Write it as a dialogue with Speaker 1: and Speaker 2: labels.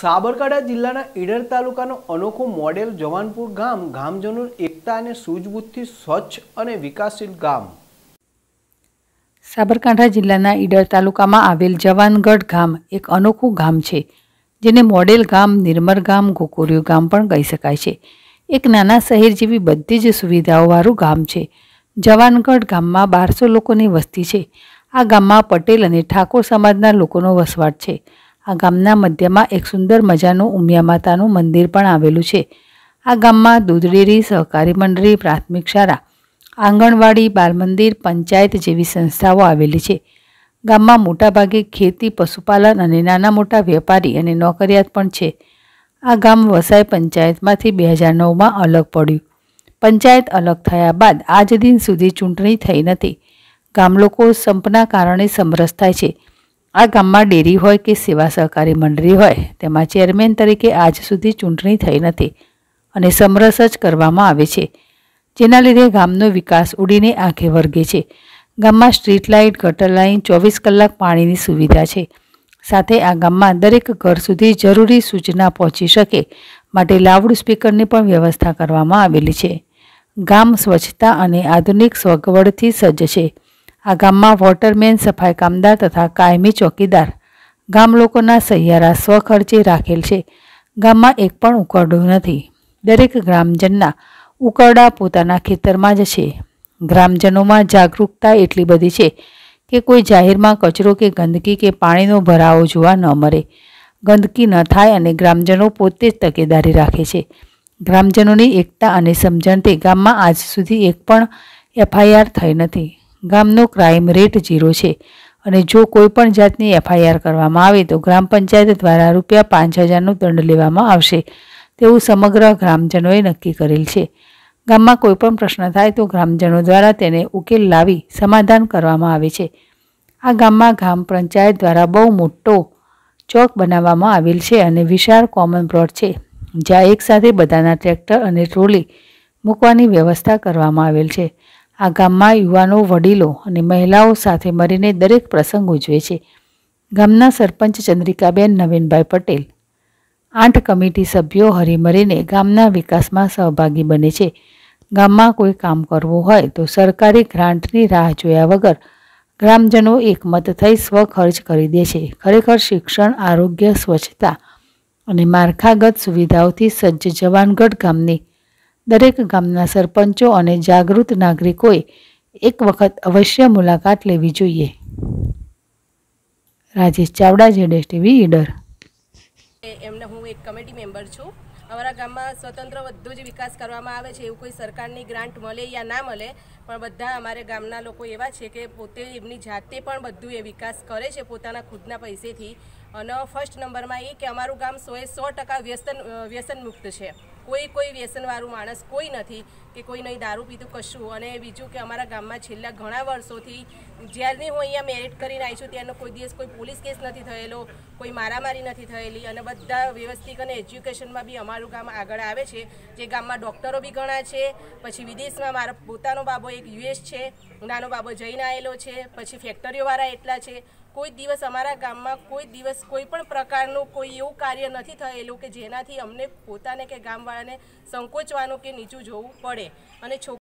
Speaker 1: સાબરકાંઠા જિલ્લાના ઈડર તાલુકાનું અનોખું મોડેલ જવાનપુર ગામ ગામજનો એકતા અને સૂઝબૂથથી સ્વચ્છ અને વિકાસશીલ ગામ.
Speaker 2: સાબરકાંઠા જિલ્લાના ઈડર તાલુકામાં આવેલ જવાનગઢ ગામ એક અનોખું ગામ છે, જેને મોડેલ ગામ નિર્મર ગામ, ગોકોરિયું ગામ પણ કહી શકાય છે. એક નાના શહેર જેવી બધી જ સુવિધાઓવાળું ગામ છે. જવાનગઢ ગામમાં બારસો લોકોની વસ્તી છે. આ ગામમાં પટેલ અને ઠાકોર સમાજના લોકોનો વસવાટ છે. આ ગામના મધ્યમાં એક સુંદર મજાનું ઉમિયા માતાનું મંદિર પણ આવેલું છે. આ ગામમાં દૂધ ડેરી સહકારી મંડળી, પ્રાથમિક શાળા, આંગણવાડી, બાલમંદિર, પંચાયત જેવી સંસ્થાઓ આવેલી છે. ગામમાં મોટાભાગે ખેતી, પશુપાલન અને નાના મોટા વેપારી અને નોકરિયાત પણ છે. આ ગામ વસાઈ પંચાયતમાંથી બે હજાર નવમાં અલગ પડ્યું. પંચાયત અલગ થયા બાદ આજ દિન સુધી ચૂંટણી થઈ નથી. ગામ લોકો સંપના કારણે સમરસ થાય છે. આ ગામમાં ડેરી હોય કે સેવા સહકારી મંડળી હોય, તેમાં ચેરમેન તરીકે આજ સુધી ચૂંટણી થઈ નથી અને સમરસ જ કરવામાં આવે છે, જેના લીધે ગામનો વિકાસ ઉડીને આંખે વર્ગે છે. ગામમાં સ્ટ્રીટ લાઇટ, ગટર લાઇન, ચોવીસ કલાક પાણીની સુવિધા છે. સાથે આ ગામમાં દરેક ઘર સુધી જરૂરી સૂચના પહોંચી શકે માટે લાઉડ સ્પીકરની પણ વ્યવસ્થા કરવામાં આવેલી છે. ગામ સ્વચ્છતા અને આધુનિક સગવડથી સજ્જ છે. આ ગામમાં વોટરમેન સફાઈ કામદાર તથા કાયમી ચોકીદાર. ગામ લોકોના સહિયારા સ્વખર્ચે રાખેલ છે. ગામમાં એક પણ ઉકરડો નથી. દરેક ગ્રામજનના ઉકરડા પોતાના ખેતરમાં જ છે. ગ્રામજનોમાં જાગૃતતા એટલી બધી છે કે કોઈ જાહેરમાં કચરો કે ગંદકી કે પાણીનો ભરાવો જોવા ન મળે. ગંદકી ન થાય અને ગ્રામજનો પોતે જ તકેદારી રાખે છે. ગ્રામજનોની એકતા અને સમજણથી ગામમાં આજ સુધી એક પણ એફઆઈઆર થઈ નથી. ગામનો ક્રાઇમ રેટ ઝીરો છે. અને જો કોઈ પણ જાતની એફઆઈઆર કરવામાં આવે તો ગ્રામ પંચાયત દ્વારા રૂપિયા પાંચ હજારનો દંડ લેવામાં આવશે. તેવું સમગ્ર ગ્રામજનોએ નક્કી કરેલ છે. ગામમાં કોઈ પણ પ્રશ્ન થાય તો ગ્રામજનો દ્વારા તેને ઉકેલ લાવી સમાધાન કરવામાં આવે છે. આ ગામમાં ગ્રામ પંચાયત દ્વારા બહુ મોટો ચોક બનાવવામાં આવેલ છે અને વિશાળ કોમન પ્લોટ છે. જ્યાં એકસાથે બધાના ટ્રેક્ટર અને ટ્રોલી મૂકવાની વ્યવસ્થા કરવામાં આવેલ છે. આ ગામમાં યુવાનો, વડીલો અને મહિલાઓ સાથે મળીને દરેક પ્રસંગ ઉજવે છે. ગામના સરપંચ ચંદ્રિકાબેન, નવીનભાઈ પટેલ, આઠ કમિટી સભ્યો હરીમરીને ગામના વિકાસમાં સહભાગી બને છે. ગામમાં કોઈ કામ કરવું હોય તો સરકારી ગ્રાન્ટની રાહ જોયા વગર ગ્રામજનો એકમત થઈ સ્વખર્ચ કરી દે છે. ખરેખર શિક્ષણ, આરોગ્ય, સ્વચ્છતા અને માળખાગત સુવિધાઓથી સજ્જ જવાનગઢ ગામની દરેક ગામના સરપંચો અને જાગૃત નાગરિકોએ એક વખત અવશ્ય મુલાકાત લેવી જોઈએ. રાજેશ ચાવડા જેડેશ ટીવી, ઈડર.
Speaker 3: એમને હું એક કમિટી મેમ્બર છું. અમારા ગામમાં સ્વતંત્ર બધો જ વિકાસ કરવામાં આવે છે, એવું કોઈ સરકારની ગ્રાન્ટ મળે યા ના મળે, પણ બધા અમારે ગામના લોકો એવા છે કે પોતે એમની જાતે પણ બધું એ વિકાસ કરે છે પોતાના ખુદના પૈસેથી. અને ફર્સ્ટ નંબરમાં એ કે અમારું ગામ સોએ સો ટકા વ્યસન વ્યસન મુક્ત છે. કોઈ કોઈ વ્યસનવાળું માણસ કોઈ નથી કે કોઈ નહીં દારૂ પીધું કશું. અને બીજું કે અમારા ગામમાં છેલ્લા ઘણા વર્ષોથી જ્યારની હું અહીંયા મેરિટ કરીને આવી છું ત્યારનો કોઈ દિવસ કોઈ પોલીસ કેસ નથી થયેલો, કોઈ મારામારી નથી થયેલી. અને બધા વ્યવસ્થિત અને એજ્યુકેશનમાં બી અમારું ગામ આગળ આવે છે. જે ગામમાં ડૉક્ટરો બી ઘણા છે, પછી વિદેશમાં મારો પોતાનો બાબો એક યુએસ છે, નાનો બાબો જઈને આવેલો છે, પછી ફેક્ટરીઓવાળા એટલા છે. કોઈ દિવસ અમારા ગામમાં કોઈ દિવસ કોઈ પણ પ્રકારનું કોઈ એવું કાર્ય નથી થયેલું કે જેનાથી અમને પોતાને કે ગામવાળાને સંકોચવાનું કે નીચું જોવું પડે. અને છોકરા